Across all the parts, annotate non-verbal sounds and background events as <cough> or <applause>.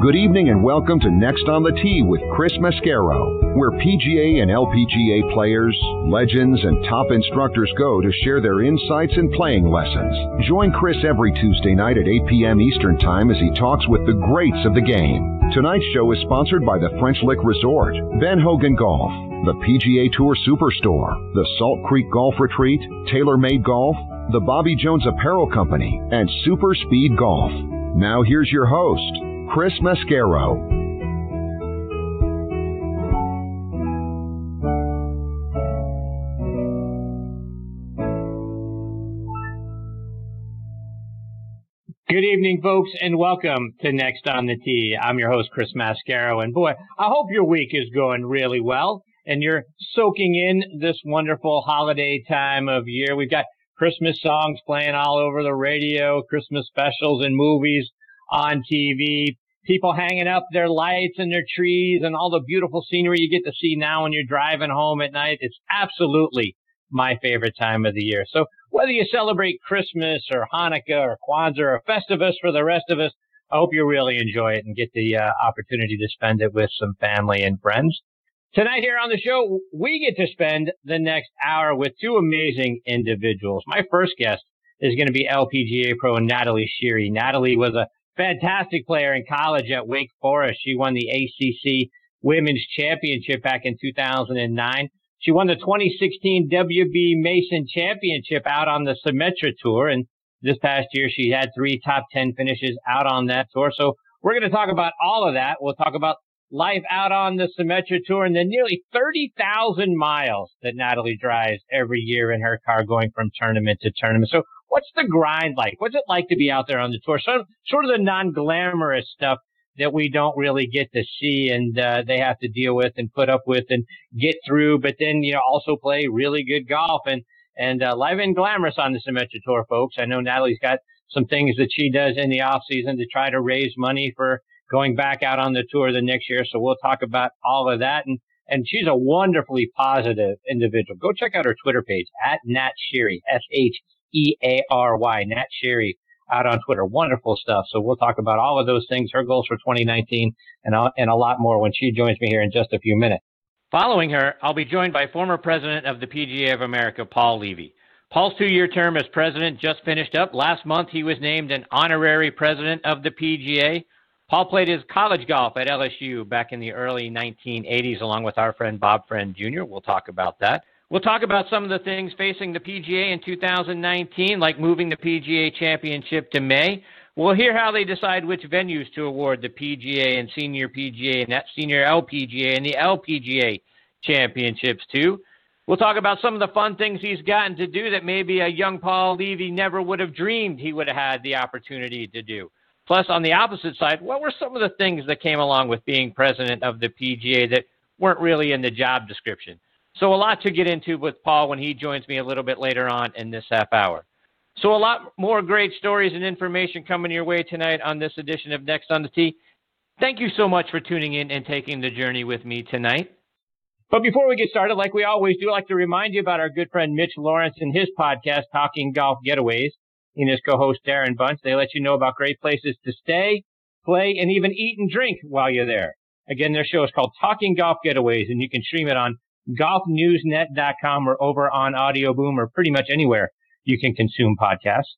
Good evening and welcome to Next on the Tee with Chris Mascaro, where PGA and LPGA players, legends, and top instructors go to share their insights and playing lessons. Join Chris every Tuesday night at 8 p.m. Eastern Time as he talks with the greats of the game. Tonight's show is sponsored by the French Lick Resort, Ben Hogan Golf, the PGA Tour Superstore, the Salt Creek Golf Retreat, TaylorMade Golf, the Bobby Jones Apparel Company, and Super Speed Golf. Now here's your host, Chris Mascaro. Good evening, folks, and welcome to Next on the Tee. I'm your host, Chris Mascaro, and boy, I hope your week is going really well and you're soaking in this wonderful holiday time of year. We've got Christmas songs playing all over the radio, Christmas specials and movies on TV, people hanging up their lights and their trees and all the beautiful scenery you get to see now when you're driving home at night. It's absolutely my favorite time of the year. So whether you celebrate Christmas or Hanukkah or Kwanzaa or Festivus for the rest of us, I hope you really enjoy it and get the uh, opportunity to spend it with some family and friends. Tonight here on the show, we get to spend the next hour with two amazing individuals. My first guest is going to be LPGA pro Natalie Sheary. Natalie was a fantastic player in college at Wake Forest. She won the ACC Women's Championship back in 2009. She won the 2016 WB Mason Championship out on the Symetra Tour. And this past year, she had three top 10 finishes out on that tour. So we're going to talk about all of that. We'll talk about life out on the Symetra Tour and the nearly 30,000 miles that Natalie drives every year in her car going from tournament to tournament. So what's the grind like? What's it like to be out there on the tour? So, sort of the non-glamorous stuff that we don't really get to see and uh, they have to deal with and put up with and get through, but then, you know, also play really good golf and, and uh, live and glamorous on the Symetra Tour, folks. I know Natalie's got some things that she does in the off season to try to raise money for going back out on the tour the next year. So we'll talk about all of that. And, and she's a wonderfully positive individual. Go check out her Twitter page at Nat Sheary, S-H E A R Y, Nat Sheary, out on Twitter. Wonderful stuff. So we'll talk about all of those things, her goals for 2019, and, and a lot more when she joins me here in just a few minutes. Following her, I'll be joined by former president of the PGA of America, Paul Levy. Paul's two year term as president just finished up. Last month, he was named an honorary president of the PGA. Paul played his college golf at LSU back in the early 1980s, along with our friend Bob Friend Jr. We'll talk about that. We'll talk about some of the things facing the PGA in 2019, like moving the PGA Championship to May. We'll hear how they decide which venues to award the PGA and Senior PGA and that Senior LPGA and the LPGA championships to. We'll talk about some of the fun things he's gotten to do that maybe a young Paul Levy never would have dreamed he would have had the opportunity to do. Plus, on the opposite side, what were some of the things that came along with being president of the PGA that weren't really in the job description? So a lot to get into with Paul when he joins me a little bit later on in this half hour. So a lot more great stories and information coming your way tonight on this edition of Next on the Tee. Thank you so much for tuning in and taking the journey with me tonight. But before we get started, like we always do, I'd like to remind you about our good friend Mitch Lawrence and his podcast, Talking Golf Getaways. And his co-host Darren Bunch, they let you know about great places to stay, play, and even eat and drink while you're there. Again, their show is called Talking Golf Getaways, and you can stream it on golfnewsnet.com or over on Audio Boom or pretty much anywhere you can consume podcasts.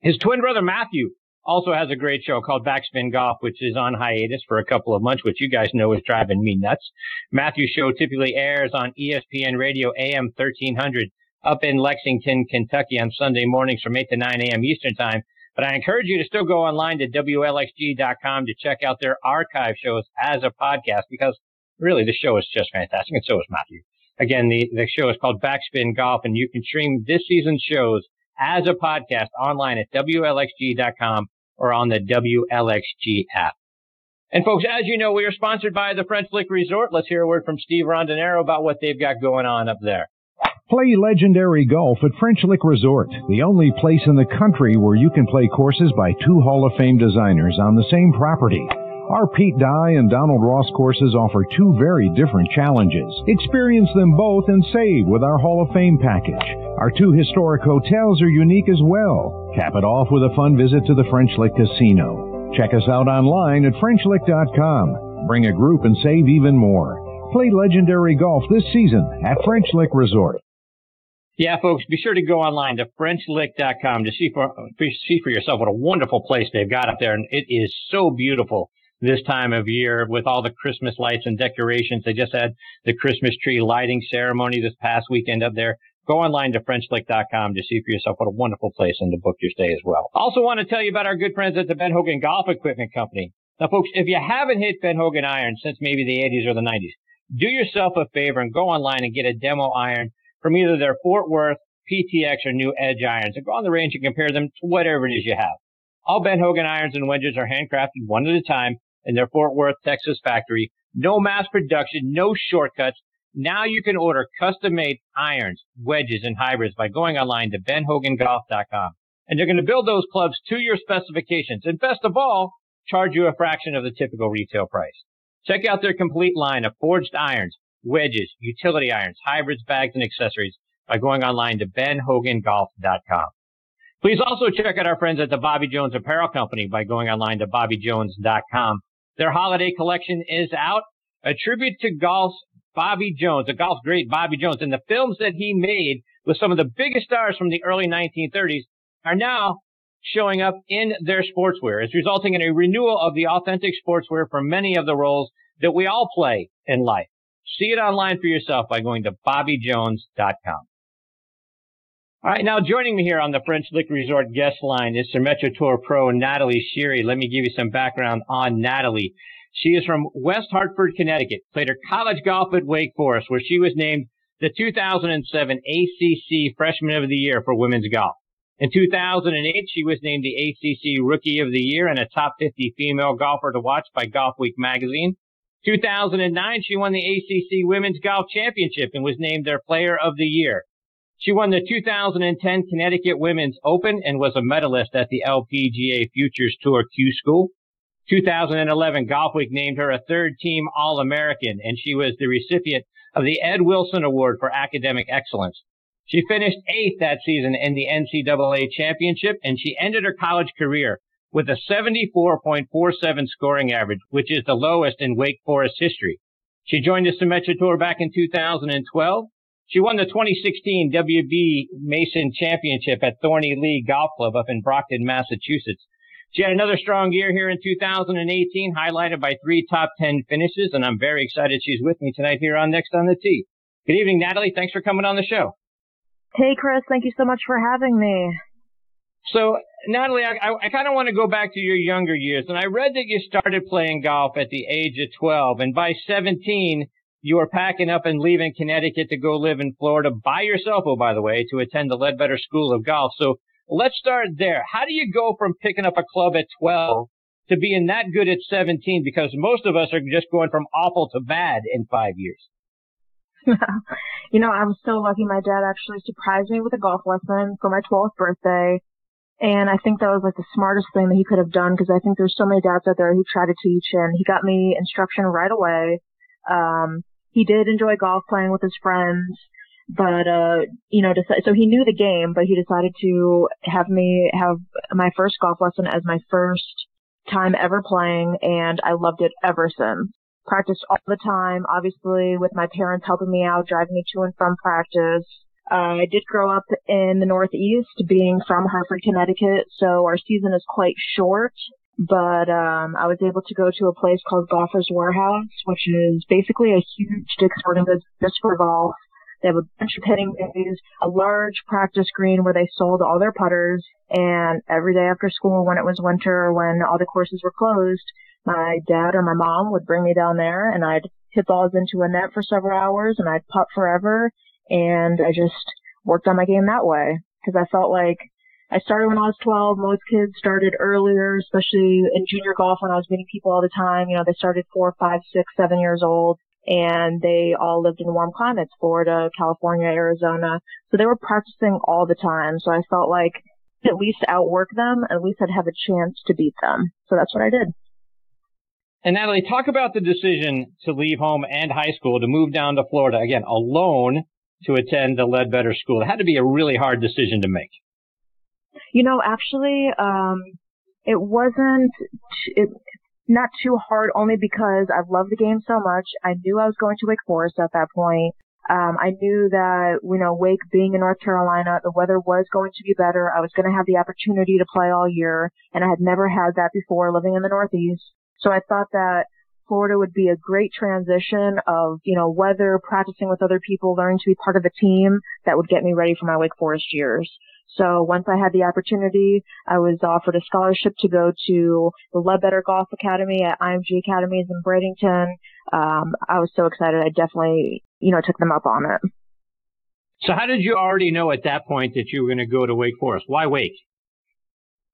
His twin brother Matthew also has a great show called Backspin Golf, which is on hiatus for a couple of months, which you guys know is driving me nuts. Matthew's show typically airs on ESPN Radio AM 1300 up in Lexington, Kentucky on Sunday mornings from 8 to 9 a.m. Eastern Time. But I encourage you to still go online to WLXG.com to check out their archive shows as a podcast because really, the show is just fantastic, and so is Matthew. Again, the, the show is called Backspin Golf, and you can stream this season's shows as a podcast online at WLXG.com or on the WLXG app. And folks, as you know, we are sponsored by the French Lick Resort. Let's hear a word from Steve Rondinero about what they've got going on up there. Play legendary golf at French Lick Resort, the only place in the country where you can play courses by two Hall of Fame designers on the same property. Our Pete Dye and Donald Ross courses offer two very different challenges. Experience them both and save with our Hall of Fame package. Our two historic hotels are unique as well. Cap it off with a fun visit to the French Lick Casino. Check us out online at FrenchLick.com. Bring a group and save even more. Play legendary golf this season at French Lick Resort. Yeah, folks, be sure to go online to FrenchLick.com to see for, see for yourself what a wonderful place they've got up there. And it is so beautiful this time of year with all the Christmas lights and decorations. They just had the Christmas tree lighting ceremony this past weekend up there. Go online to FrenchLick.com to see for yourself what a wonderful place and to book your stay as well. Also want to tell you about our good friends at the Ben Hogan Golf Equipment Company. Now, folks, if you haven't hit Ben Hogan iron since maybe the 80s or the 90s, do yourself a favor and go online and get a demo iron from either their Fort Worth, PTX, or New Edge irons and go on the range and compare them to whatever it is you have. All Ben Hogan irons and wedges are handcrafted one at a time in their Fort Worth, Texas factory. No mass production, no shortcuts. Now you can order custom made irons, wedges, and hybrids by going online to benhogangolf.com. And they're going to build those clubs to your specifications. And best of all, charge you a fraction of the typical retail price. Check out their complete line of forged irons, wedges, utility irons, hybrids, bags, and accessories by going online to benhogangolf.com. Please also check out our friends at the Bobby Jones Apparel Company by going online to bobbyjones.com. Their holiday collection is out. A tribute to golf's Bobby Jones, the golf great Bobby Jones, and the films that he made with some of the biggest stars from the early 1930s are now showing up in their sportswear. It's resulting in a renewal of the authentic sportswear for many of the roles that we all play in life. See it online for yourself by going to bobbyjones.com. All right, now joining me here on the French Lick Resort guest line is Symetra Tour Pro Natalie Sheary. Let me give you some background on Natalie. She is from West Hartford, Connecticut, played her college golf at Wake Forest, where she was named the 2007 ACC Freshman of the Year for women's golf. In 2008, she was named the ACC Rookie of the Year and a top 50 female golfer to watch by Golf Week magazine. 2009, she won the ACC Women's Golf Championship and was named their Player of the Year. She won the 2010 Connecticut Women's Open and was a medalist at the LPGA Futures Tour Q School. 2011 Golf Week named her a third team All-American and she was the recipient of the Ed Wilson Award for Academic Excellence. She finished eighth that season in the NCAA championship and she ended her college career with a 74.47 scoring average, which is the lowest in Wake Forest history. She joined the Symetra Tour back in 2012. She won the 2016 WB Mason Championship at Thorny Lea Golf Club up in Brockton, Massachusetts. She had another strong year here in 2018, highlighted by three top 10 finishes, and I'm very excited she's with me tonight here on Next on the Tee. Good evening, Natalie. Thanks for coming on the show. Hey, Chris. Thank you so much for having me. So, Natalie, I, I, I kind of want to go back to your younger years, and I read that you started playing golf at the age of 12, and by 17, you were packing up and leaving Connecticut to go live in Florida by yourself, oh, by the way, to attend the Leadbetter School of Golf. So let's start there. How do you go from picking up a club at 12 to being that good at 17? Because most of us are just going from awful to bad in five years. <laughs> you know, I was so lucky. My dad actually surprised me with a golf lesson for my 12th birthday. And I think that was like the smartest thing that he could have done because I think there's so many dads out there who try to teach and he got me instruction right away. Um, he did enjoy golf playing with his friends, but, uh, you know, so he knew the game, but he decided to have me have my first golf lesson as my first time ever playing and I loved it ever since practiced all the time, obviously with my parents helping me out, driving me to and from practice. Uh, I did grow up in the Northeast, being from Hartford, Connecticut, so our season is quite short. But um, I was able to go to a place called Golfers Warehouse, which is basically a huge Dick's Sporting Goods just for golf. They have a bunch of hitting bays, a large practice green where they sold all their putters, and every day after school, when it was winter when all the courses were closed, my dad or my mom would bring me down there and I'd hit balls into a net for several hours and I'd putt forever. And I just worked on my game that way because I felt like I started when I was 12. Most kids started earlier, especially in junior golf when I was meeting people all the time. You know, they started four, five, six, seven years old and they all lived in warm climates, Florida, California, Arizona. So they were practicing all the time. So I felt like at least outwork them, at least I'd have a chance to beat them. So that's what I did. And Natalie, talk about the decision to leave home and high school to move down to Florida again alone to attend the Leadbetter School. It had to be a really hard decision to make. You know, actually, um, It wasn't, it, not too hard only because I've loved the game so much. I knew I was going to Wake Forest at that point. Um, I knew that, you know, Wake being in North Carolina, the weather was going to be better. I was going to have the opportunity to play all year, and I had never had that before living in the Northeast. So I thought that Florida would be a great transition of, you know, weather, practicing with other people, learning to be part of a team that would get me ready for my Wake Forest years. So once I had the opportunity, I was offered a scholarship to go to the Leadbetter Golf Academy at IMG Academies in Bradenton. Um, I was so excited. I definitely, you know, took them up on it. So how did you already know at that point that you were going to go to Wake Forest? Why Wake?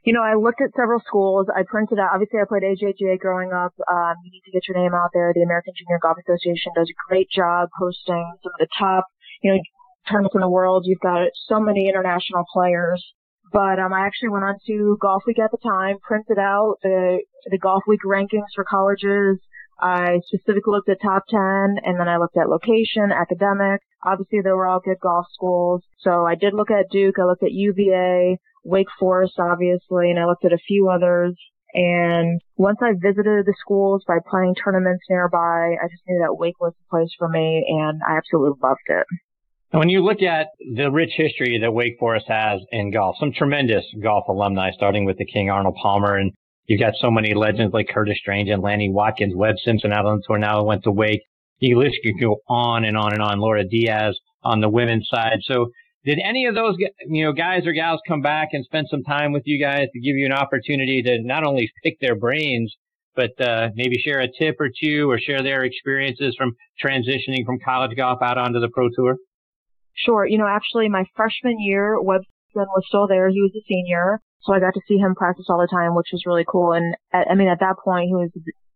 You know, I looked at several schools. I printed out, obviously I played AJGA growing up. Um, you need to get your name out there. The American Junior Golf Association does a great job hosting some of the top, you know, tournaments in the world. You've got so many international players. But um, I actually went on to Golf Week at the time, printed out the the Golf Week rankings for colleges. I specifically looked at top 10 and then I looked at location, academic. Obviously they were all good golf schools. So I did look at Duke. I looked at UVA, Wake Forest, obviously, and I looked at a few others. And once I visited the schools by playing tournaments nearby, I just knew that Wake was the place for me and I absolutely loved it. When you look at the rich history that Wake Forest has in golf, some tremendous golf alumni, starting with the King Arnold Palmer, and you've got so many legends like Curtis Strange and Lanny Wadkins, Webb Simpson out on the tour now went to Wake. You list could go on and on and on. Laura Diaz on the women's side. So did any of those you know guys or gals come back and spend some time with you guys to give you an opportunity to not only pick their brains but uh, maybe share a tip or two or share their experiences from transitioning from college golf out onto the pro tour Sure. You know, actually, my freshman year, Webb Simpson was still there. He was a senior, so I got to see him practice all the time, which was really cool. And at, I mean, at that point, he was,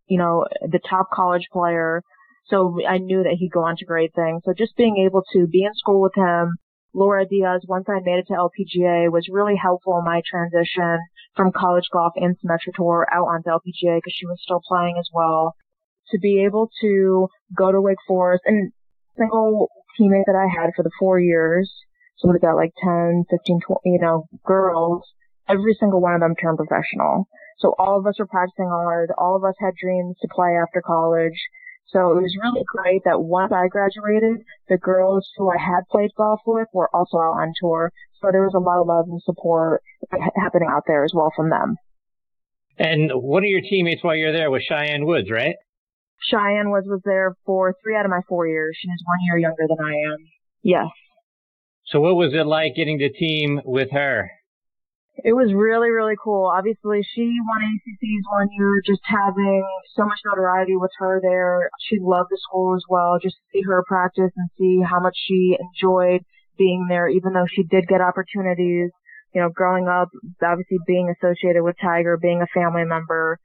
you know, the top college player. So I knew that he'd go on to great things. So just being able to be in school with him, Laura Diaz, once I made it to LPGA, was really helpful in my transition from college golf and Symetra Tour out onto LPGA because she was still playing as well. To be able to go to Wake Forest and single teammate that I had for the four years, so we got like 10, 15, 20, you know, girls, every single one of them turned professional. So all of us were practicing hard. All of us had dreams to play after college. So it was really great that once I graduated, the girls who I had played golf with were also out on tour. So there was a lot of love and support happening out there as well from them. And one of your teammates while you're there was Cheyenne Woods, right? Cheyenne was was there for three out of my four years. She is one year younger than I am. Yes. So what was it like getting to team with her? It was really, really cool. Obviously, she won ACC's one year, just having so much notoriety with her there. She loved the school as well, just to see her practice and see how much she enjoyed being there, even though she did get opportunities. You know, growing up, obviously being associated with Tiger, being a family member,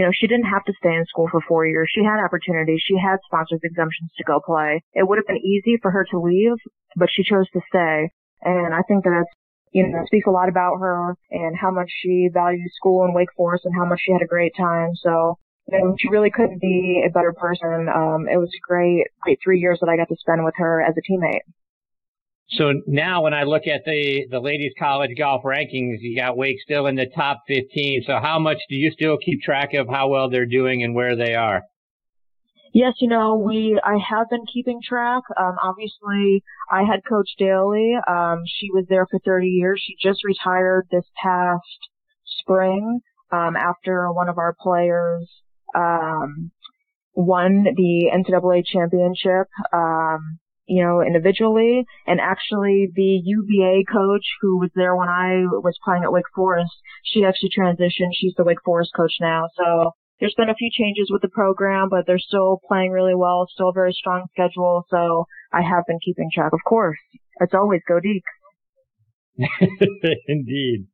you know, she didn't have to stay in school for four years. She had opportunities. She had sponsors exemptions to go play. It would have been easy for her to leave, but she chose to stay. And I think that that's, you know, speaks a lot about her and how much she values school in Wake Forest and how much she had a great time. So, you know, she really couldn't be a better person. Um, it was great, great three years that I got to spend with her as a teammate. So now when I look at the, the ladies college golf rankings, you got Wake still in the top 15. So how much do you still keep track of how well they're doing and where they are? Yes, you know, we, I have been keeping track. Um, obviously I had Coach Dailey. Um, she was there for 30 years. She just retired this past spring, um, after one of our players, um, won the NCAA championship. Um, you know, individually. And actually the UVA coach who was there when I was playing at Wake Forest, she actually transitioned. She's the Wake Forest coach now. So there's been a few changes with the program, but they're still playing really well, still a very strong schedule. So I have been keeping track, of course. It's always go Deacs. <laughs> Indeed.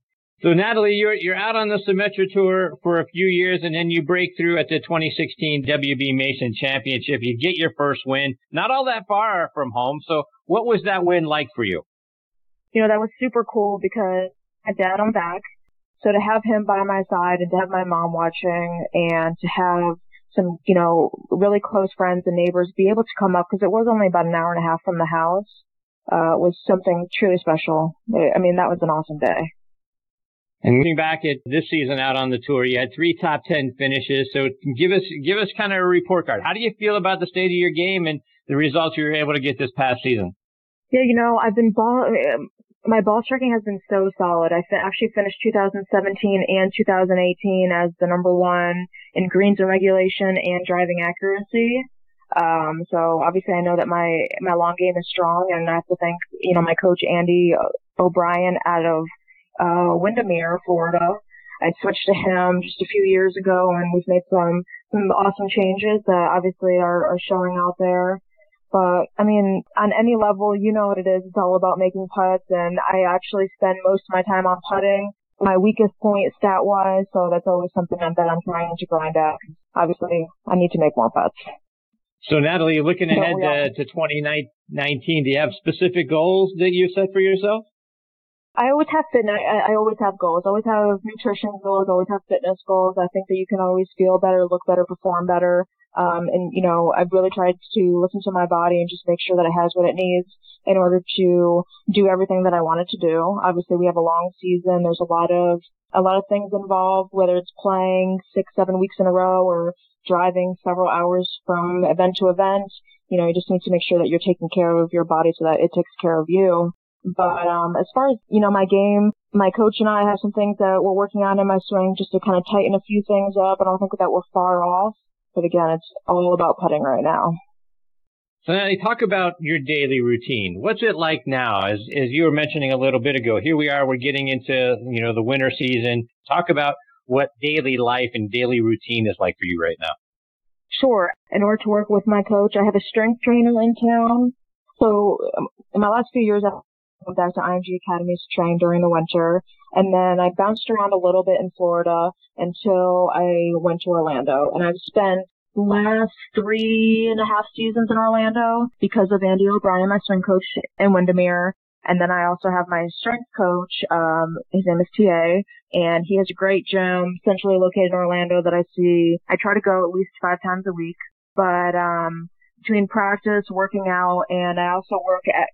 So Natalie, you're you're out on the Symetra Tour for a few years, and then you break through at the 2016 WB Mason Championship. You get your first win, not all that far from home. So, what was that win like for you? You know, that was super cool because my dad on back. So to have him by my side and to have my mom watching and to have some, you know, really close friends and neighbors be able to come up because it was only about an hour and a half from the house, uh, was something truly special. I mean, that was an awesome day. And looking back at this season out on the tour, you had three top ten finishes. So give us give us kind of a report card. How do you feel about the state of your game and the results you were able to get this past season? Yeah, you know, I've been ball. My ball striking has been so solid. I actually finished 2017 and 2018 as the number one in greens and regulation and driving accuracy. Um, so obviously I know that my, my long game is strong and I have to thank, you know, my coach Andy O'Brien out of, uh, Windermere, Florida. I switched to him just a few years ago and we've made some, some awesome changes that obviously are, are showing out there. But I mean, on any level, you know what it is. It's all about making putts and I actually spend most of my time on putting. My weakest point stat wise, so that's always something that I'm trying to grind at. Obviously, I need to make more putts. So Natalie, looking ahead to, to 2019, do you have specific goals that you set for yourself? I always have fitness. I, I always have goals. I always have nutrition goals. Always have fitness goals. I think that you can always feel better, look better, perform better. Um, and you know, I've really tried to listen to my body and just make sure that it has what it needs in order to do everything that I want it to do. Obviously, we have a long season. There's a lot of a lot of things involved, whether it's playing six, seven weeks in a row or driving several hours from event to event. You know, you just need to make sure that you're taking care of your body so that it takes care of you. But um, as far as you know, my game, my coach and I have some things that we're working on in my swing just to kind of tighten a few things up. I don't think that we're far off. But again, it's all about putting right now. So now talk about your daily routine. What's it like now? As as you were mentioning a little bit ago, here we are, we're getting into, you know, the winter season. Talk about what daily life and daily routine is like for you right now. Sure. In order to work with my coach, I have a strength trainer in town. So um, in my last few years, I've went back to IMG Academies to train during the winter. And then I bounced around a little bit in Florida until I went to Orlando. And I've spent last three and a half seasons in Orlando because of Andy O'Brien, my swing coach in Windermere. And then I also have my strength coach. Um, his name is TA, and he has a great gym centrally located in Orlando that I see. I try to go at least five times a week. But um, between practice, working out, and I also work at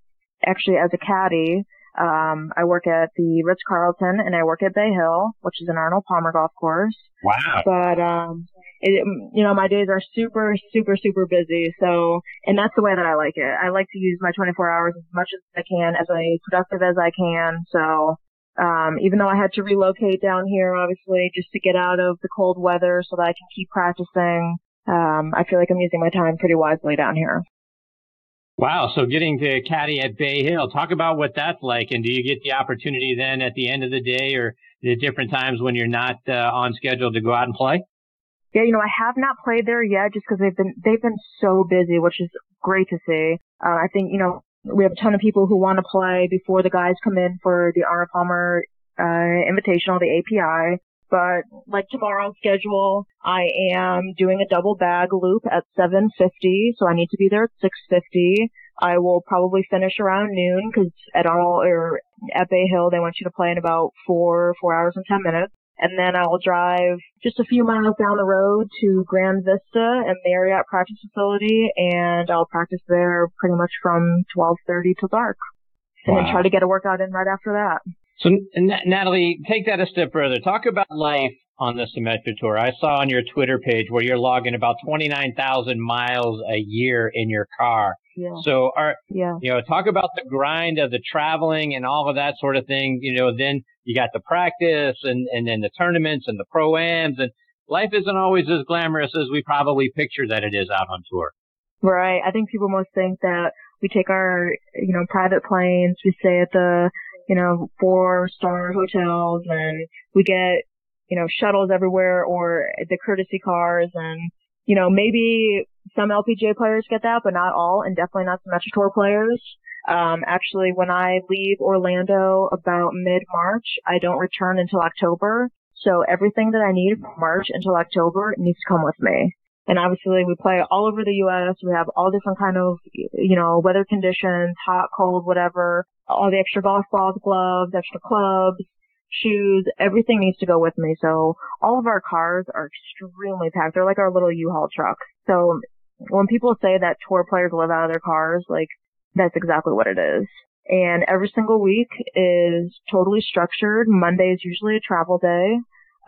actually as a caddy. Um, I work at the Ritz Carlton and I work at Bay Hill, which is an Arnold Palmer golf course. Wow. But, um, it, you know, my days are super, super, super busy. So, and that's the way that I like it. I like to use my 24 hours as much as I can, as productive as I can. So, um, even though I had to relocate down here, obviously, just to get out of the cold weather so that I can keep practicing, um, I feel like I'm using my time pretty wisely down here. Wow. So getting to caddy at Bay Hill, talk about what that's like. And do you get the opportunity then at the end of the day or the different times when you're not uh, on schedule to go out and play? Yeah, you know, I have not played there yet just because they've been, they've been so busy, which is great to see. Uh, I think, you know, we have a ton of people who want to play before the guys come in for the Arnold Palmer, uh, Invitational, the API. But like tomorrow's schedule, I am doing a double bag loop at 7.50, so I need to be there at 6.50. I will probably finish around noon because at all, or at Bay Hill, they want you to play in about four, four hours and 10 minutes. And then I'll drive just a few miles down the road to Grande Vista and Marriott practice facility and I'll practice there pretty much from 12.30 till dark. And wow. then try to get a workout in right after that. So, Natalie, take that a step further. Talk about life on the Symetra Tour. I saw on your Twitter page where you're logging about 29,000 miles a year in your car. Yeah. So, are, yeah. you know, talk about the grind of the traveling and all of that sort of thing. You know, then you got the practice and, and then the tournaments and the pro-ams and life isn't always as glamorous as we probably picture that it is out on tour. Right. I think people most think that we take our, you know, private planes, we stay at the you know, four star hotels and we get, you know, shuttles everywhere or the courtesy cars and, you know, maybe some LPGA players get that, but not all and definitely not the Metro Tour players. Um, actually, when I leave Orlando about mid-March, I don't return until October. So everything that I need from March until October needs to come with me. And obviously we play all over the U.S. We have all different kind of, you know, weather conditions, hot, cold, whatever, all the extra golf balls, gloves, extra clubs, shoes, everything needs to go with me. So all of our cars are extremely packed. They're like our little U-Haul trucks. So when people say that tour players live out of their cars, like that's exactly what it is. And every single week is totally structured. Monday is usually a travel day.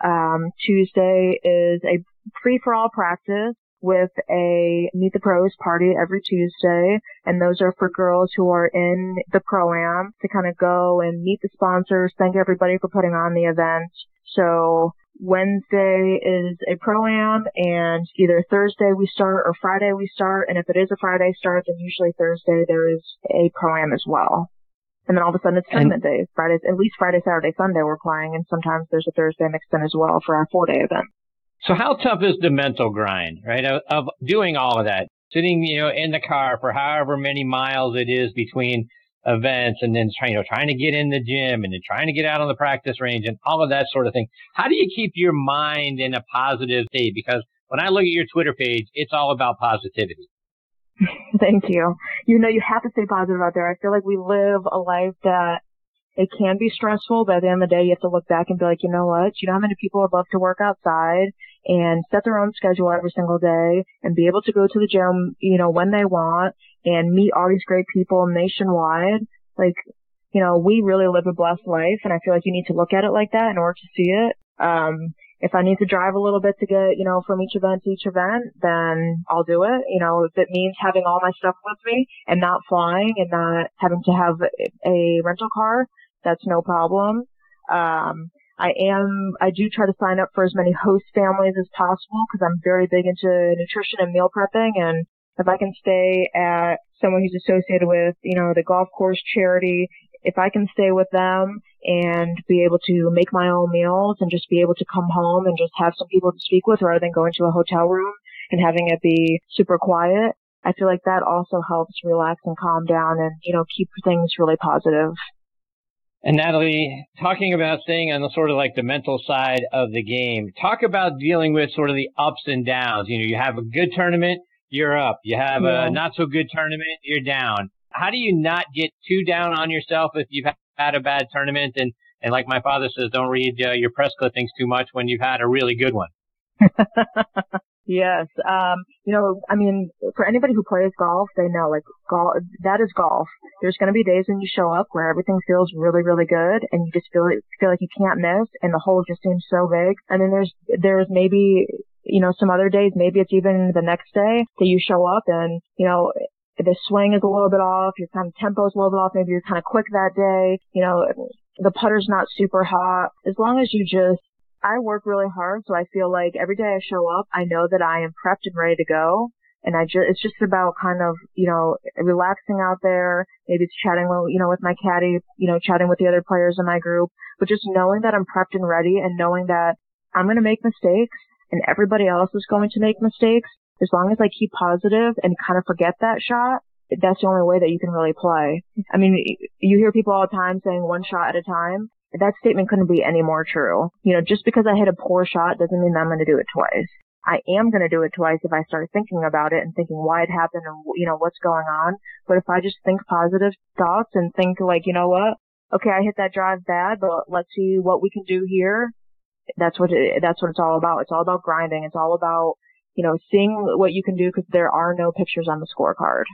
Um, Tuesday is a free for all practice with a Meet the Pros party every Tuesday. And those are for girls who are in the Pro-Am to kind of go and meet the sponsors, thank everybody for putting on the event. So Wednesday is a Pro-Am and either Thursday we start or Friday we start. And if it is a Friday start, then usually Thursday there is a Pro-Am as well. And then all of a sudden it's tournament days. Fridays, at least Friday, Saturday, Sunday we're playing and sometimes there's a Thursday mixed in as well for our four day event. So how tough is the mental grind, right, of, of doing all of that? Sitting, you know, in the car for however many miles it is between events and then trying, you know, trying to get in the gym and then trying to get out on the practice range and all of that sort of thing. How do you keep your mind in a positive state? Because when I look at your Twitter page, it's all about positivity. <laughs> Thank you. You know, you have to stay positive out there. I feel like we live a life that it can be stressful, but at the end of the day, you have to look back and be like, you know what? You know how many people would love to work outside and set their own schedule every single day and be able to go to the gym, you know, when they want and meet all these great people nationwide. Like, you know, we really live a blessed life and I feel like you need to look at it like that in order to see it. Um, if I need to drive a little bit to get, you know, from each event to each event, then I'll do it. You know, if it means having all my stuff with me and not flying and not having to have a rental car, that's no problem. Um, I am, I do try to sign up for as many host families as possible because I'm very big into nutrition and meal prepping. And if I can stay at someone who's associated with, you know, the golf course charity, if I can stay with them and be able to make my own meals and just be able to come home and just have some people to speak with rather than going to a hotel room and having it be super quiet, I feel like that also helps relax and calm down and, you know, keep things really positive. And Natalie, talking about staying on the sort of like the mental side of the game, talk about dealing with sort of the ups and downs. You know, you have a good tournament, you're up. You have yeah. a not so good tournament, you're down. How do you not get too down on yourself if you've had a bad tournament? And, and like my father says, don't read uh, your press clippings too much when you've had a really good one. <laughs> Yes. Um, you know, I mean, for anybody who plays golf, they know like golf, that is golf. There's going to be days when you show up where everything feels really, really good and you just feel, feel like you can't miss and the hole just seems so big. And then there's, there's maybe, you know, some other days, maybe it's even the next day that you show up and, you know, the swing is a little bit off, your kind of tempo is a little bit off, maybe you're kind of quick that day, you know, the putter's not super hot. As long as you just I work really hard, so I feel like every day I show up, I know that I am prepped and ready to go. And I just, it's just about kind of, you know, relaxing out there. Maybe it's chatting, you know, with my caddy, you know, chatting with the other players in my group, but just knowing that I'm prepped and ready and knowing that I'm going to make mistakes and everybody else is going to make mistakes. As long as I keep positive and kind of forget that shot, that's the only way that you can really play. I mean, you hear people all the time saying one shot at a time that statement couldn't be any more true. You know, just because I hit a poor shot doesn't mean I'm going to do it twice. I am going to do it twice if I start thinking about it and thinking why it happened and, you know, what's going on. But if I just think positive thoughts and think like, you know what? Okay, I hit that drive bad, but let's see what we can do here. That's what it, that's what it's all about. It's all about grinding. It's all about, you know, seeing what you can do because there are no pictures on the scorecard.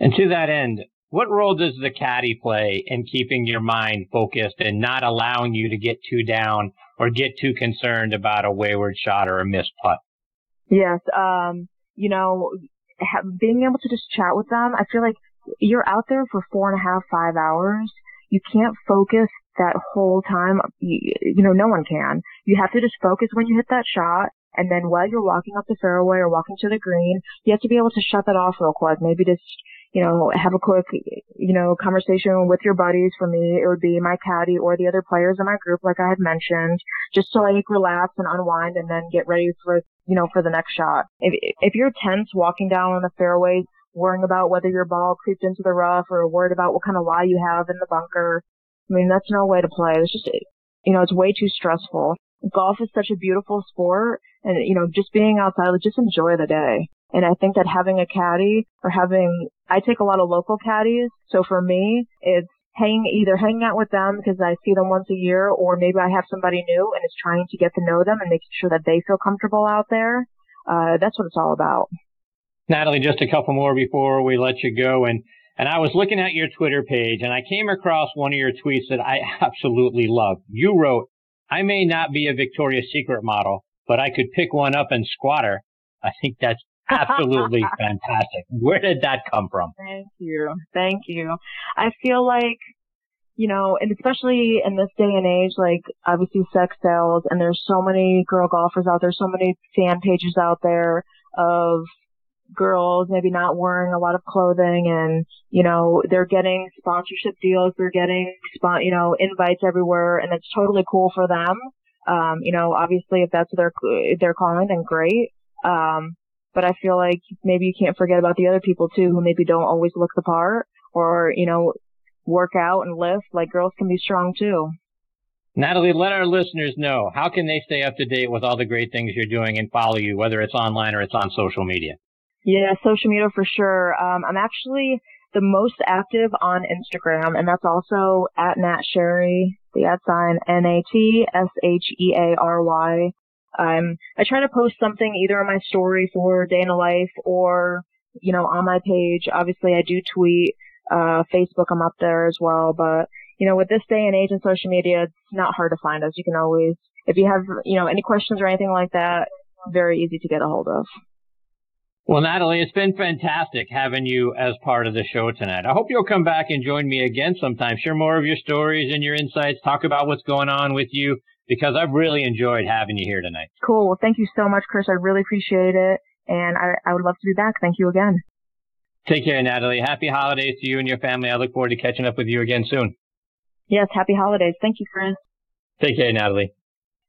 And to that end, what role does the caddy play in keeping your mind focused and not allowing you to get too down or get too concerned about a wayward shot or a missed putt? Yes, um, you know, ha- being able to just chat with them, I feel like you're out there for four and a half, five hours. You can't focus that whole time. You, you know, no one can. You have to just focus when you hit that shot. And then while you're walking up the fairway or walking to the green, you have to be able to shut that off real quick. Maybe just you know, have a quick, you know, conversation with your buddies. For me, it would be my caddy or the other players in my group, like I had mentioned, just to like relax and unwind and then get ready for, you know, for the next shot. If, if you're tense walking down on the fairway, worrying about whether your ball creeped into the rough or worried about what kind of lie you have in the bunker, I mean, that's no way to play. It's just, you know, it's way too stressful. Golf is such a beautiful sport and, you know, just being outside, just enjoy the day. And I think that having a caddy or having, I take a lot of local caddies. So for me, it's hang, either hanging out with them because I see them once a year or maybe I have somebody new and it's trying to get to know them and making sure that they feel comfortable out there. Uh, that's what it's all about. Natalie, just a couple more before we let you go. And and I was looking at your Twitter page and I came across one of your tweets that I <laughs> absolutely love. You wrote, I may not be a Victoria's Secret model, but I could pick one up and squat her. I think that's absolutely <laughs> fantastic. Where did that come from? Thank you. Thank you. I feel like, you know, and especially in this day and age, like obviously sex sells and there's so many girl golfers out there, so many fan pages out there of girls maybe not wearing a lot of clothing and, you know, they're getting sponsorship deals, they're getting, you know, invites everywhere and it's totally cool for them. Um, you know, obviously if that's their, their calling, then great. Um, but I feel like maybe you can't forget about the other people too who maybe don't always look the part or, you know, work out and lift. Like girls can be strong too. Natalie, let our listeners know how can they stay up to date with all the great things you're doing and follow you, whether it's online or it's on social media. Yeah, social media for sure. Um, I'm actually the most active on Instagram, and that's also at Nat Sheary, the at sign N A T S H E A R Y. Um, I try to post something either on my story for day in a life or, you know, on my page. Obviously, I do tweet. Uh, Facebook, I'm up there as well. But, you know, with this day and age in social media, it's not hard to find us. You can always, if you have, you know, any questions or anything like that, very easy to get a hold of. Well, Natalie, it's been fantastic having you as part of the show tonight. I hope you'll come back and join me again sometime. Share more of your stories and your insights. Talk about what's going on with you because I've really enjoyed having you here tonight. Cool. Well, thank you so much, Chris. I really appreciate it. And I, I would love to be back. Thank you again. Take care, Natalie. Happy holidays to you and your family. I look forward to catching up with you again soon. Yes, happy holidays. Thank you, Chris. Take care, Natalie.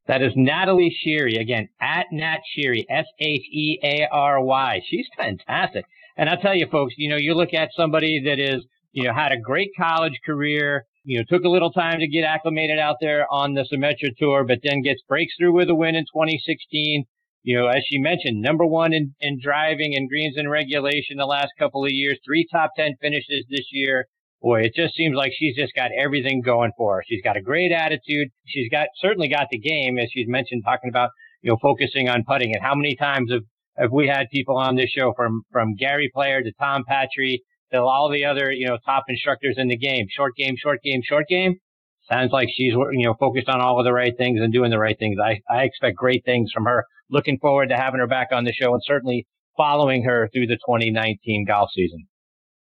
That is Natalie Sheary. Again, at Nat Sheary, S-H-E-A-R-Y. She's fantastic. And I'll tell you folks, you know, you look at somebody that is, you know, had a great college career, you know, took a little time to get acclimated out there on the Symetra tour, but then gets breaks through with a win in 2016. You know, as she mentioned, number one in, in driving and greens and regulation the last couple of years, three top 10 finishes this year boy, it just seems like she's just got everything going for her. She's got a great attitude. She's got certainly got the game, as she's mentioned, talking about you know focusing on putting it. How many times have have we had people on this show from from Gary Player to Tom Patri to all the other you know top instructors in the game? Short game, short game, short game. Sounds like she's you know focused on all of the right things and doing the right things. I I expect great things from her. Looking forward to having her back on the show and certainly following her through the 2019 golf season.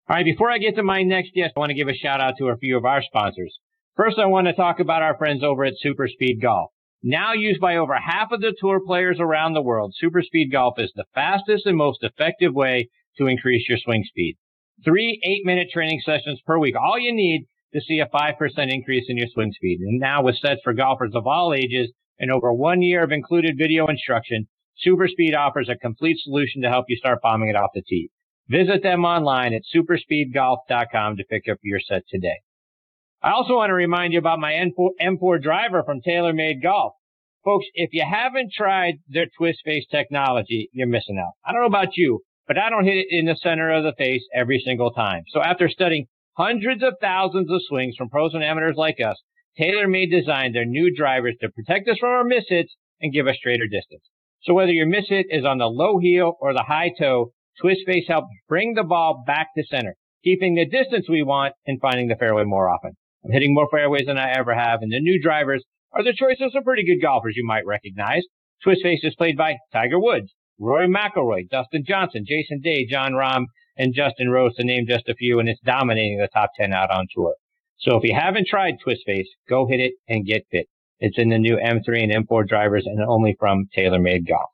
All right, before I get to my next guest, I want to give a shout out to a few of our sponsors. First, I want to talk about our friends over at Super Speed Golf. Now used by over half of the tour players around the world, Super Speed Golf is the fastest and most effective way to increase your swing speed. Three eight minute training sessions per week, all you need to see a 5% increase in your swing speed. And now with sets for golfers of all ages and over one year of included video instruction, Super Speed offers a complete solution to help you start bombing it off the tee. Visit them online at superspeedgolf.com to pick up your set today. I also want to remind you about my M4, M4 driver from TaylorMade Golf. Folks, if you haven't tried their twist face technology, you're missing out. I don't know about you, but I don't hit it in the center of the face every single time. So after studying hundreds of thousands of swings from pros and amateurs like us, TaylorMade designed their new drivers to protect us from our mishits and give us straighter distance. So whether your mishit is on the low heel or the high toe, Twist face helps bring the ball back to center, keeping the distance we want and finding the fairway more often. I'm hitting more fairways than I ever have, and the new drivers are the choice of some pretty good golfers you might recognize. Twist face is played by Tiger Woods, Rory McIlroy, Dustin Johnson, Jason Day, Jon Rahm, and Justin Rose to name just a few, and it's dominating the top 10 out on tour. So if you haven't tried Twist Face, go hit it and get fit. It's in the new M3 and M4 drivers and only from TaylorMade Golf.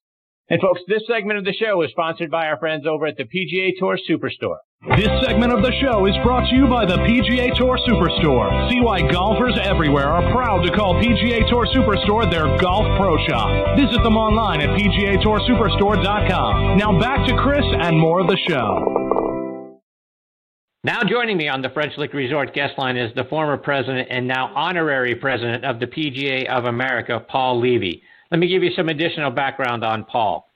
And folks, this segment of the show is sponsored by our friends over at the PGA Tour Superstore. This segment of the show is brought to you by the PGA Tour Superstore. See why golfers everywhere are proud to call PGA Tour Superstore their golf pro shop. Visit them online at PGATourSuperstore.com. Now back to Chris and more of the show. Now joining me on the French Lick Resort guest line is the former president and now honorary president of the PGA of America, Paul Levy. Let me give you some additional background on Paul.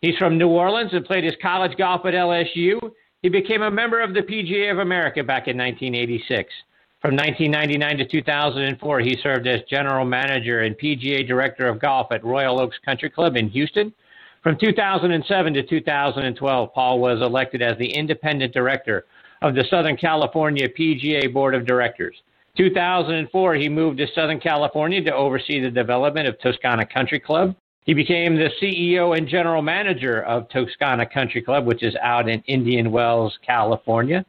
He's from New Orleans and played his college golf at LSU. He became a member of the PGA of America back in 1986. From 1999 to 2004, he served as general manager and PGA director of golf at Royal Oaks Country Club in Houston. From 2007 to 2012, Paul was elected as the independent director of the Southern California PGA Board of Directors. 2004, he moved to Southern California to oversee the development of Toscana Country Club. He became the CEO and general manager of Toscana Country Club, which is out in Indian Wells, California.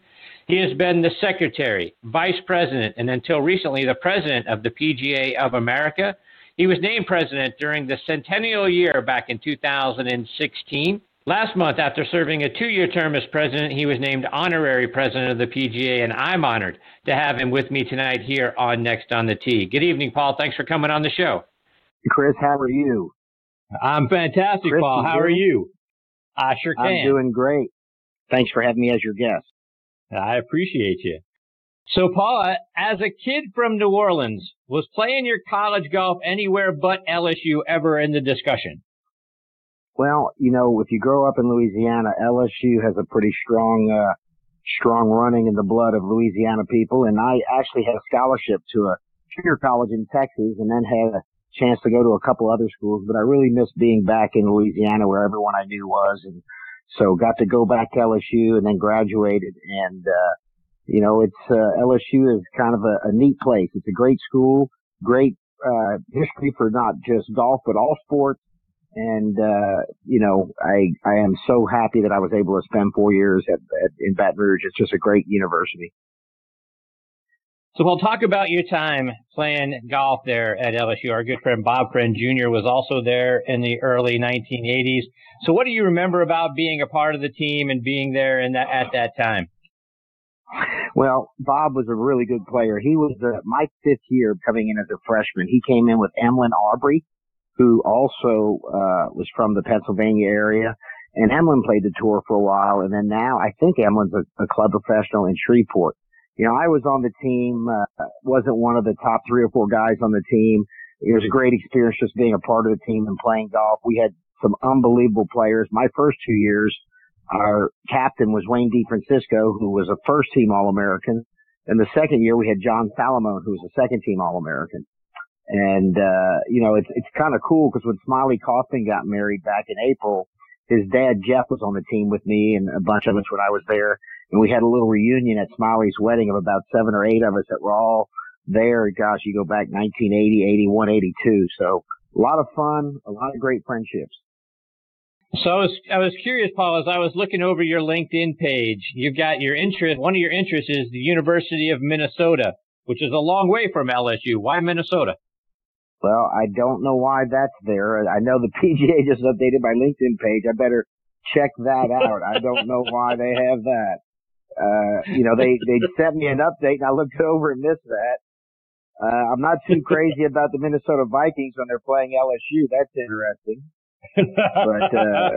He has been the secretary, vice president, and until recently, the president of the PGA of America. He was named president during the centennial year back in 2016. Last month, after serving a two year term as president, he was named honorary president of the PGA, and I'm honored to have him with me tonight here on Next on the Tee. Good evening, Paul. Thanks for coming on the show. Chris, how are you? I'm fantastic, Chris, Paul. How are you? I sure can. I'm doing great. Thanks for having me as your guest. I appreciate you. So, Paul, uh, as a kid from New Orleans, was playing your college golf anywhere but LSU ever in the discussion? Well, you know, if you grow up in Louisiana, LSU has a pretty strong, uh, strong running in the blood of Louisiana people. And I actually had a scholarship to a junior college in Texas and then had a chance to go to a couple other schools, but I really missed being back in Louisiana where everyone I knew was. And so got to go back to LSU and then graduated. And, uh, you know, it's, uh, LSU is kind of a, a neat place. It's a great school, great, uh, history for not just golf, but all sports and, uh, you know, I, I am so happy that I was able to spend four years at, at, in Baton Rouge. It's just a great university. So we'll talk about your time playing golf there at LSU. Our good friend Bob Friend Jr. was also there in the early 1980s. So what do you remember about being a part of the team and being there in that, at that time? Well, Bob was a really good player. He was uh, my fifth year coming in as a freshman. He came in with Emlyn Aubrey, who also uh, was from the Pennsylvania area. And Emlyn played the tour for a while, and then now I think Emlyn's a, a club professional in Shreveport. You know, I was on the team, uh, wasn't one of the top three or four guys on the team. It was a great experience just being a part of the team and playing golf. We had some unbelievable players. My first two years, our captain was Wayne DeFrancesco, who was a first team All-American. And the second year we had John Salamone, who was a second team All-American. And, uh, you know, it's, it's kind of cool because when Smiley Kaufman got married back in April, his dad Jeff was on the team with me and a bunch of us when I was there. And we had a little reunion at Smiley's wedding of about seven or eight of us that were all there. Gosh, you go back 1980, 81, 82. So a lot of fun, a lot of great friendships. So I was I was curious, Paul, as I was looking over your LinkedIn page, you've got your interest. One of your interests is the University of Minnesota, which is a long way from LSU. Why Minnesota? Well, I don't know why that's there. I know the <laughs> PGA just updated my LinkedIn page. I better check that out. I don't know why they have that. Uh, you know, they, they sent me an update and I looked over and missed that. Uh, I'm not too crazy about the Minnesota Vikings when they're playing LSU. That's interesting. But, uh,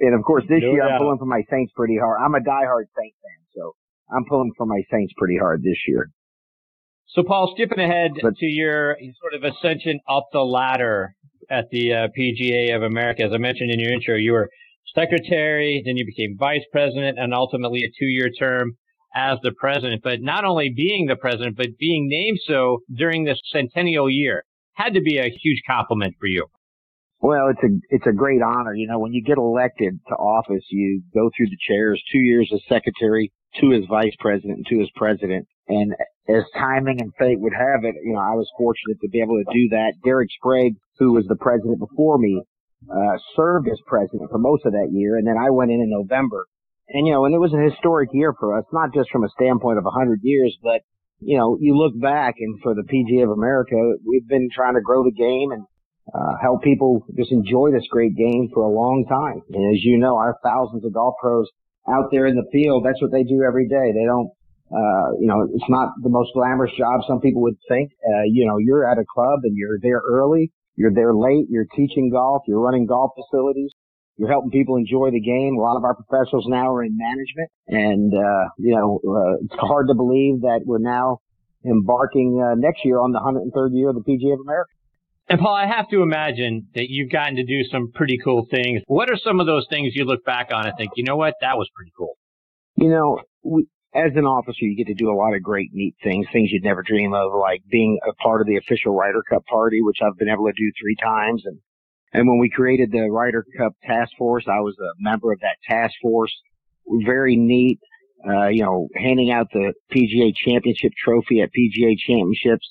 and of course this No year I'm pulling for my Saints pretty hard. I'm a diehard Saints fan, so I'm pulling for my Saints pretty hard this year. So, Paul, skipping ahead But- to your sort of ascension up the ladder at the uh, PGA of America, as I mentioned in your intro, you were secretary, then you became vice president, and ultimately a two-year term as the president. But not only being the president, but being named so during this centennial year had to be a huge compliment for you. Well, it's a it's a great honor. You know, when you get elected to office, you go through the chairs, two years as secretary, two as vice president, and two as president. And as timing and fate would have it, you know, I was fortunate to be able to do that. Derek Sprague, who was the president before me, uh, served as president for most of that year, and then I went in in November. And you know, and it was a historic year for us, not just from a standpoint of a hundred years, but you know, you look back and for the PGA of America, we've been trying to grow the game and uh, help people just enjoy this great game for a long time. And as you know, our thousands of golf pros out there in the field, that's what they do every day. They don't, uh, you know, it's not the most glamorous job some people would think. Uh, you know, you're at a club and you're there early, you're there late, you're teaching golf, you're running golf facilities. You're helping people enjoy the game. A lot of our professionals now are in management and, uh, you know, uh, it's hard to believe that we're now embarking, uh, next year on the 103rd year of the PGA of America. And Paul, I have to imagine that you've gotten to do some pretty cool things. What are some of those things you look back on and think, you know what, that was pretty cool? You know, we, as an officer, you get to do a lot of great, neat things, things you'd never dream of, like being a part of the official Ryder Cup party, which I've been able to do three times. And, and when we created the Ryder Cup task force, I was a member of that task force. Very neat. uh, you know, handing out the PGA championship trophy at PGA championships.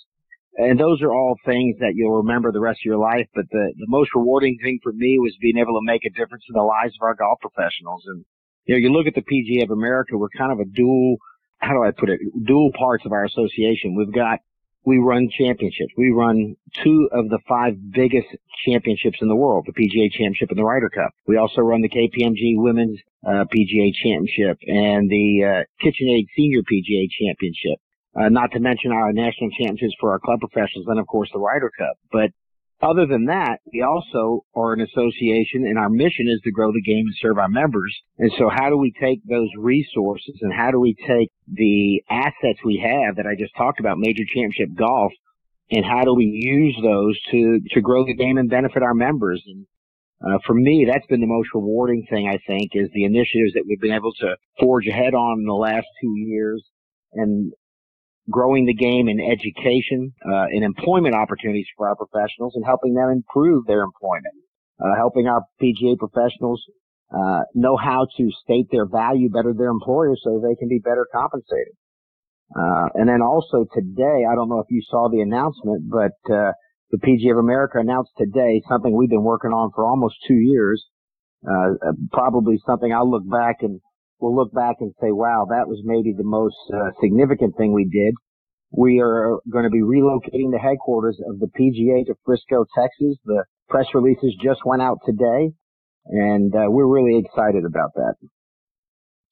And those are all things that you'll remember the rest of your life. But the, the most rewarding thing for me was being able to make a difference in the lives of our golf professionals. And, you know, you look at the PGA of America, we're kind of a dual, how do I put it, dual parts of our association. We've got we run championships. We run two of the five biggest championships in the world, the PGA Championship and the Ryder Cup. We also run the KPMG Women's uh, PGA Championship and the uh, KitchenAid Senior PGA Championship. Uh, not to mention our national championships for our club professionals and of course the Ryder Cup. But other than that, we also are an association and our mission is to grow the game and serve our members. And so how do we take those resources and how do we take the assets we have that I just talked about, major championship golf, and how do we use those to, to grow the game and benefit our members? And uh, for me, that's been the most rewarding thing, I think, is the initiatives that we've been able to forge ahead on in the last two years and growing the game in education uh, and employment opportunities for our professionals and helping them improve their employment, uh, helping our PGA professionals uh, know how to state their value better to their employers so they can be better compensated. Uh, and then also today, I don't know if you saw the announcement, but uh, the PGA of America announced today something we've been working on for almost two years. Uh, probably something I'll look back and we'll look back and say, wow, that was maybe the most uh, significant thing we did. We are going to be relocating the headquarters of the PGA to Frisco, Texas. The press releases just went out today, and uh, we're really excited about that.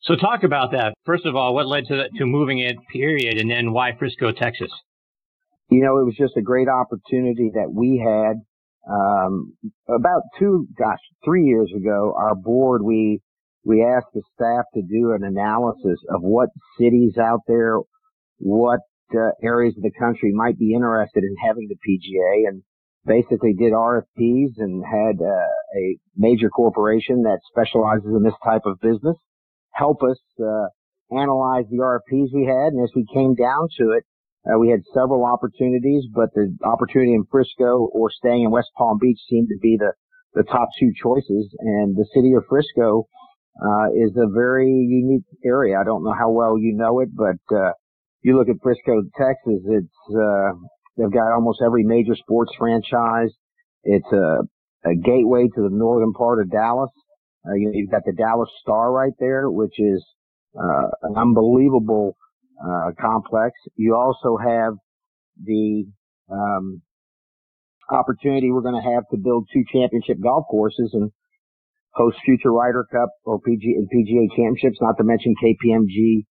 So talk about that. First of all, what led to to moving it, period, and then why Frisco, Texas? You know, it was just a great opportunity that we had. Um, about two, gosh, three years ago, our board, we we asked the staff to do an analysis of what cities out there, what uh, areas of the country might be interested in having the PGA and basically did RFPs and had uh, a major corporation that specializes in this type of business help us uh, analyze the RFPs we had. And as we came down to it, uh, we had several opportunities, but the opportunity in Frisco or staying in West Palm Beach seemed to be the, the top two choices. And the city of Frisco uh, is a very unique area. I don't know how well you know it, but uh, you look at Frisco, Texas. It's uh, they've got almost every major sports franchise. It's a, a gateway to the northern part of Dallas. Uh, you know, you've got the Dallas Star right there, which is uh, an unbelievable uh, complex. You also have the um, opportunity we're going to have to build two championship golf courses, and host future Ryder Cup or PG and PGA championships, not to mention KPMG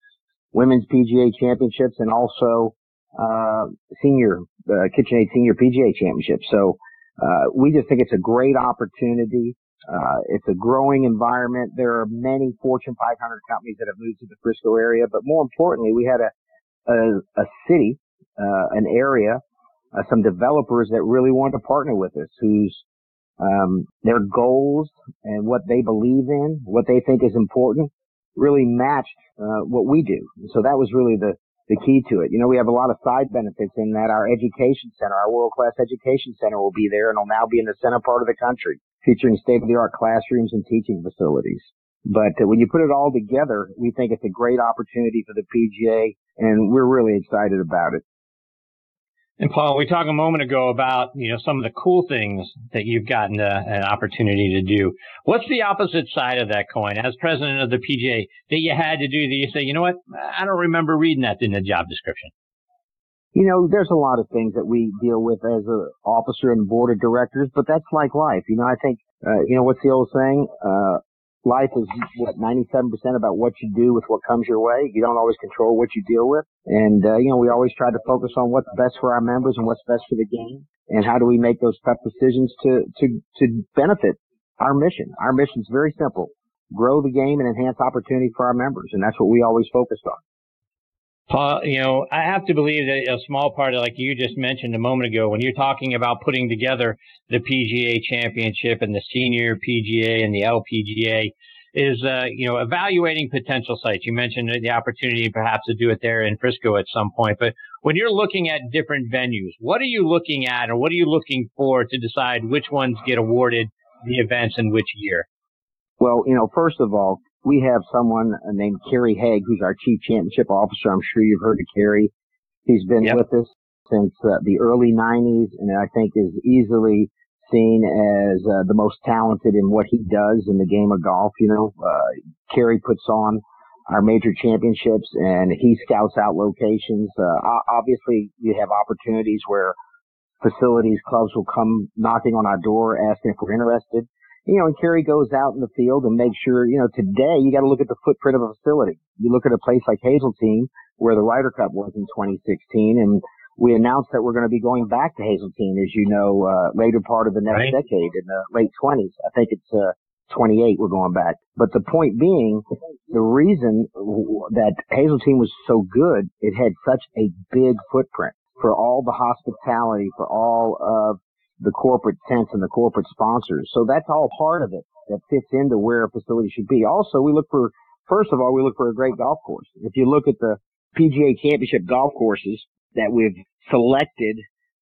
women's PGA championships and also uh, senior uh, KitchenAid senior PGA championship. So uh, we just think it's a great opportunity. Uh, it's a growing environment. There are many Fortune 500 companies that have moved to the Frisco area, but more importantly, we had a a, a city, uh, an area, uh, some developers that really wanted to partner with us, whose um, their goals and what they believe in, what they think is important, really matched uh, what we do. So that was really the the key to it. You know, we have a lot of side benefits in that our education center, our world class education center, will be there and will now be in the center part of the country, featuring state of the art classrooms and teaching facilities. But uh, when you put it all together, we think it's a great opportunity for the PGA, and we're really excited about it. And Paul, we talked a moment ago about, you know, some of the cool things that you've gotten a, an opportunity to do. What's the opposite side of that coin? As president of the PGA, that you had to do that you say, you know what, I don't remember reading that in the job description. You know, there's a lot of things that we deal with as an officer and board of directors, but that's like life. You know, I think, uh, you know, what's the old saying? Uh, life is what 97% about what you do with what comes your way. You don't always control what you deal with. And, uh, you know, we always try to focus on what's best for our members and what's best for the game. And how do we make those tough decisions to, to, to benefit our mission? Our mission is very simple. Grow the game and enhance opportunity for our members. And that's what we always focused on. Paul, you know, I have to believe that a small part of, like you just mentioned a moment ago, when you're talking about putting together the PGA Championship and the Senior PGA and the LPGA, is uh, you know evaluating potential sites. You mentioned the opportunity perhaps to do it there in Frisco at some point, but when you're looking at different venues, what are you looking at, or what are you looking for to decide which ones get awarded the events in which year? Well, you know, first of all, we have someone named Kerry Haigh, who's our chief championship officer. I'm sure you've heard of Kerry. He's been yep. with us since uh, the early 90s and I think is easily seen as uh, the most talented in what he does in the game of golf. You know, uh, Kerry puts on our major championships and he scouts out locations. Uh, obviously you have opportunities where facilities, clubs will come knocking on our door asking if we're interested. You know, and Kerry goes out in the field and makes sure, you know, today you got to look at the footprint of a facility. You look at a place like Hazeltine where the Ryder Cup was in 2016 and we announced that we're going to be going back to Hazeltine, as you know, uh, later part of the next right. decade in the late 20s. I think it's, uh, 28 we're going back. But the point being, the reason that Hazeltine was so good, it had such a big footprint for all the hospitality, for all of the corporate tents and the corporate sponsors. So that's all part of it that fits into where a facility should be. Also, we look for, first of all, we look for a great golf course. If you look at the PGA championship golf courses that we've selected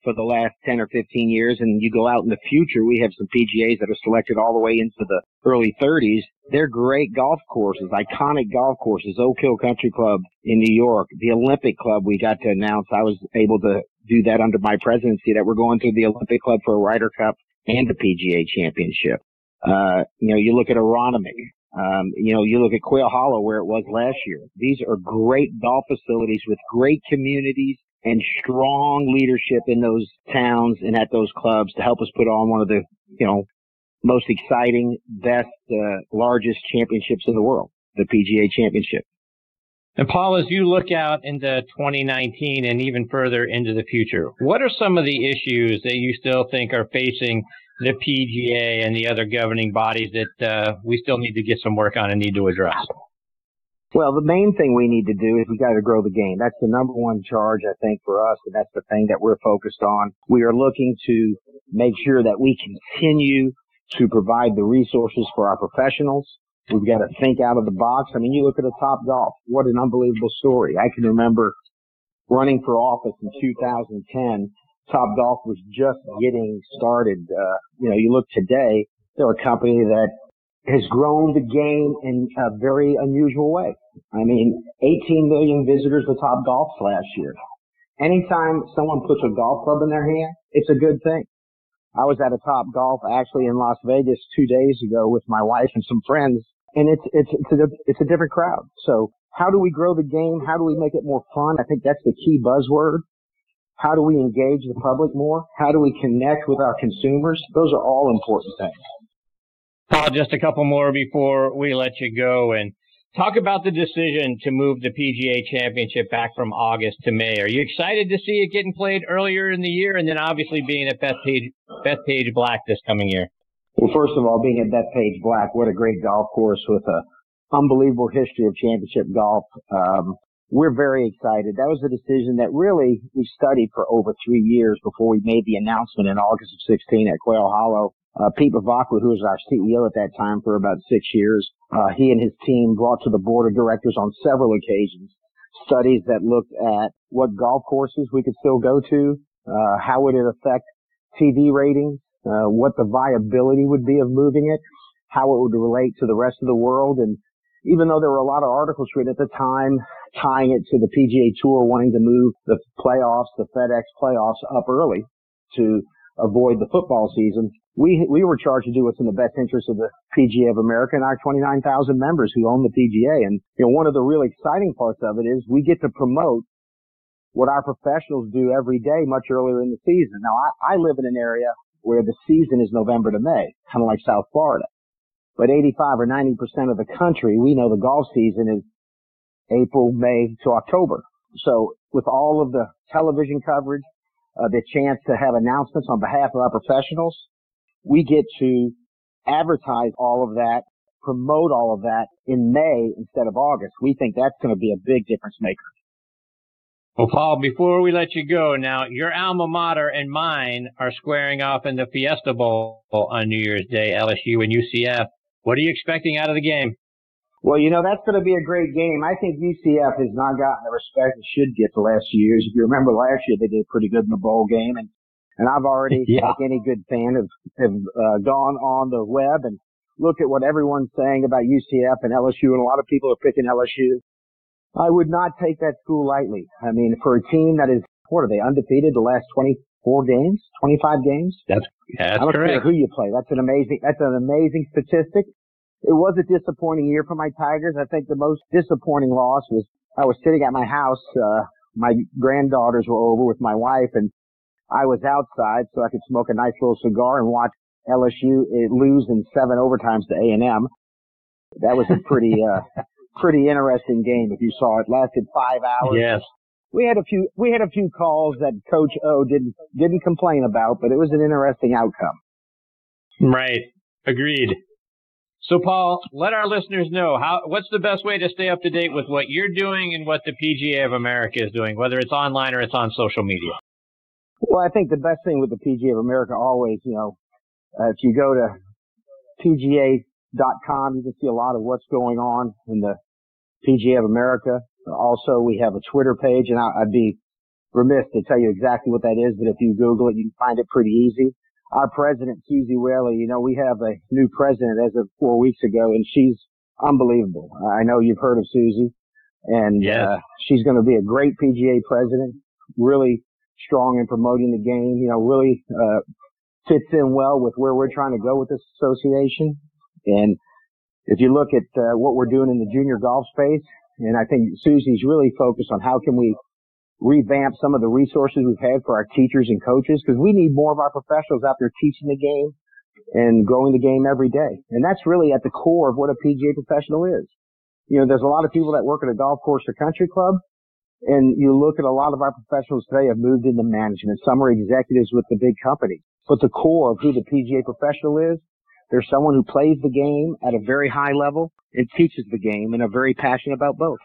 for the last 10 or 15 years and you go out in the future, we have some PGAs that are selected all the way into the early 30s. They're great golf courses, iconic golf courses, Oak Hill Country Club in New York, the Olympic Club we got to announce. I was able to do that under my presidency that we're going to the Olympic Club for a Ryder Cup and the PGA championship. Uh, you know, you look at Aronimink, um, you know, you look at Quail Hollow where it was last year. These are great golf facilities with great communities and strong leadership in those towns and at those clubs to help us put on one of the, you know, most exciting, best, uh, largest championships in the world, the PGA Championship. And Paul, as you look out into 2019 and even further into the future, what are some of the issues that you still think are facing the PGA and the other governing bodies that uh, we still need to get some work on and need to address? Well, the main thing we need to do is we got to grow the game. That's the number one charge, I think, for us, and that's the thing that we're focused on. We are looking to make sure that we continue to provide the resources for our professionals. We've got to think out of the box. I mean, you look at a top golf. What an unbelievable story. I can remember running for office in 2010. Top Golf was just getting started. Uh, you know, you look today, they're a company that has grown the game in a very unusual way. I mean, 18 million visitors to Top Golf last year. Anytime someone puts a golf club in their hand, it's a good thing. I was at a Top Golf actually in Las Vegas two days ago with my wife and some friends, and it's it's it's a it's a different crowd. So how do we grow the game? How do we make it more fun? I think that's the key buzzword. How do we engage the public more? How do we connect with our consumers? Those are all important things. Paul, just a couple more before we let you go and talk about the decision to move the PGA Championship back from August to May. Are you excited to see it getting played earlier in the year and then obviously being at Bethpage, Bethpage Black this coming year? Well, first of all, being at Bethpage Black, what a great golf course with a unbelievable history of championship golf. Um, we're very excited. That was a decision that really we studied for over three years before we made the announcement in August of 16 at Quail Hollow. Uh, Pete Bevacqua, who was our CEO at that time for about six years, uh, he and his team brought to the board of directors on several occasions studies that looked at what golf courses we could still go to, uh, how would it affect TV ratings, uh, what the viability would be of moving it, how it would relate to the rest of the world. And even though there were a lot of articles written at the time tying it to the PGA Tour wanting to move the playoffs, the FedEx playoffs up early to avoid the football season, we we were charged to do what's in the best interest of the PGA of America and our 29,000 members who own the PGA. And you know, one of the really exciting parts of it is we get to promote what our professionals do every day much earlier in the season. Now, I, I live in an area where the season is November to May, kind of like South Florida. But 85 or 90% of the country, we know the golf season is April, May to October. So with all of the television coverage, uh, the chance to have announcements on behalf of our professionals, we get to advertise all of that, promote all of that in May instead of August. We think that's going to be a big difference maker. Well, Paul, before we let you go, now your alma mater and mine are squaring off in the Fiesta Bowl on New Year's Day, LSU and UCF. What are you expecting out of the game? Well, you know, that's going to be a great game. I think UCF has not gotten the respect it should get the last few years. If you remember last year, they did pretty good in the bowl game. And and I've already, <laughs> yeah. like any good fan, have, have uh, gone on the web and look at what everyone's saying about UCF and LSU, and a lot of people are picking LSU. I would not take that school lightly. I mean, for a team that is, what are they, undefeated the last 24 games, 25 games? That's, that's I don't correct. care who you play. That's an amazing, that's an amazing statistic. It was a disappointing year for my Tigers. I think the most disappointing loss was I was sitting at my house, uh, my granddaughters were over with my wife and I was outside so I could smoke a nice little cigar and watch LSU lose in seven overtimes to A&M. That was a pretty, uh, <laughs> pretty interesting game if you saw it. Lasted five hours. Yes. We had a few, we had a few calls that Coach O didn't, didn't complain about, but it was an interesting outcome. Right. Agreed. So, Paul, let our listeners know how. What's the best way to stay up to date with what you're doing and what the PGA of America is doing, whether it's online or it's on social media? Well, I think the best thing with the PGA of America always, you know, uh, if you go to PGA.com, you can see a lot of what's going on in the PGA of America. Also, we have a Twitter page, and I, I'd be remiss to tell you exactly what that is, but if you Google it, you can find it pretty easy. Our president, Suzy Whaley, you know, we have a new president as of four weeks ago, and she's unbelievable. I know you've heard of Susie, and yes. uh, she's going to be a great PGA president, really strong in promoting the game, you know, really uh, fits in well with where we're trying to go with this association. And if you look at uh, what we're doing in the junior golf space, and I think Suzy's really focused on how can we revamp some of the resources we've had for our teachers and coaches because we need more of our professionals out there teaching the game and growing the game every day. And that's really at the core of what a PGA professional is. You know, there's a lot of people that work at a golf course or country club and you look at a lot of our professionals today have moved into management. Some are executives with the big companies. But the core of who the PGA professional is, there's someone who plays the game at a very high level and teaches the game and are very passionate about both.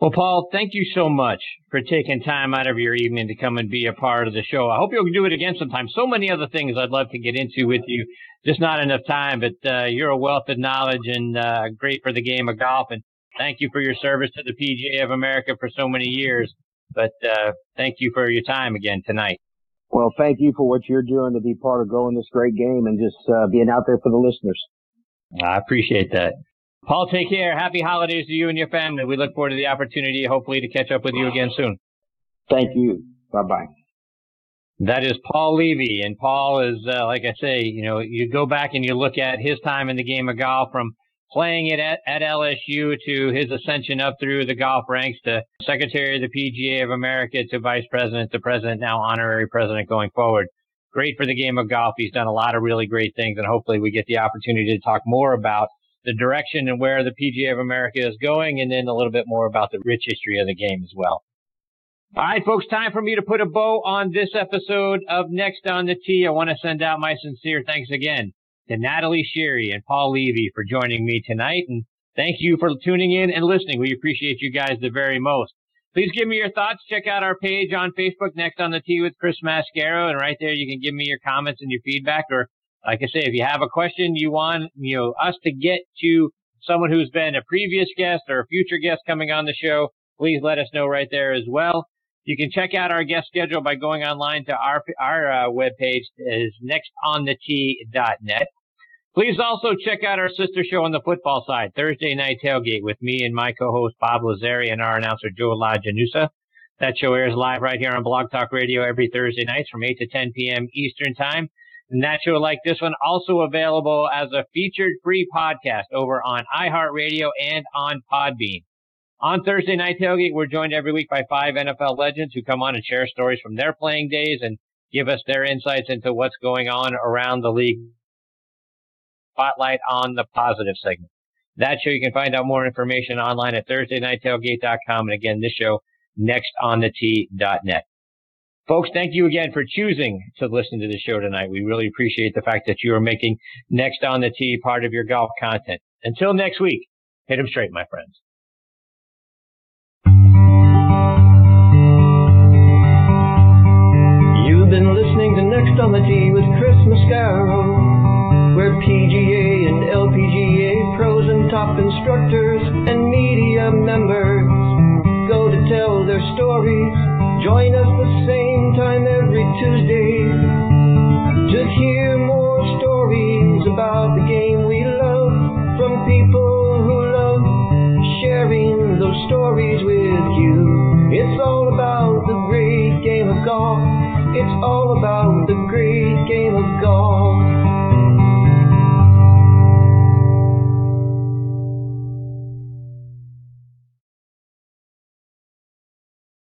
Well, Paul, thank you so much for taking time out of your evening to come and be a part of the show. I hope you'll do it again sometime. So many other things I'd love to get into with you, just not enough time. But uh, you're a wealth of knowledge and uh, great for the game of golf. And thank you for your service to the PGA of America for so many years. But uh, thank you for your time again tonight. Well, thank you for what you're doing to be part of growing this great game and just uh, being out there for the listeners. I appreciate that. Paul, take care. Happy holidays to you and your family. We look forward to the opportunity, hopefully, to catch up with you again soon. Thank you. Bye bye. That is Paul Levy. And Paul is, uh, like I say, you know, you go back and you look at his time in the game of golf from playing it at, at LSU to his ascension up through the golf ranks to Secretary of the PGA of America to Vice President to President, now Honorary President going forward. Great for the game of golf. He's done a lot of really great things, and hopefully we get the opportunity to talk more about the direction and where the PGA of America is going, and then a little bit more about the rich history of the game as well. All right, folks, time for me to put a bow on this episode of Next on the Tee. I want to send out my sincere thanks again to Natalie Sheary and Paul Levy for joining me tonight. And thank you for tuning in and listening. We appreciate you guys the very most. Please give me your thoughts. Check out our page on Facebook, Next on the Tee with Chris Mascaro. And right there, you can give me your comments and your feedback. Or, like I say, if you have a question you want, you know, us to get to someone who's been a previous guest or a future guest coming on the show, please let us know right there as well. You can check out our guest schedule by going online to our our uh, webpage is nextonthetee.net. Please also check out our sister show on the football side, Thursday Night Tailgate, with me and my co-host Bob Lazari and our announcer Joe LaJanusa. That show airs live right here on Blog Talk Radio every Thursday nights from 8 to 10 p.m. Eastern Time. And that show, like this one, also available as a featured free podcast over on iHeartRadio and on Podbean. On Thursday Night Tailgate, we're joined every week by five NFL legends who come on and share stories from their playing days and give us their insights into what's going on around the league. Spotlight on the positive segment. That show, you can find out more information online at ThursdayNightTailgate.com. And again, this show, nextonthetee.net. Folks, thank you again for choosing to listen to the show tonight. We really appreciate the fact that you are making Next on the Tee part of your golf content. Until next week, hit 'em straight, my friends. You've been listening to Next on the Tee with Chris Mascaro, where PGA and LPGA pros and top instructors and media members go to tell their stories. Join us the same time every Tuesday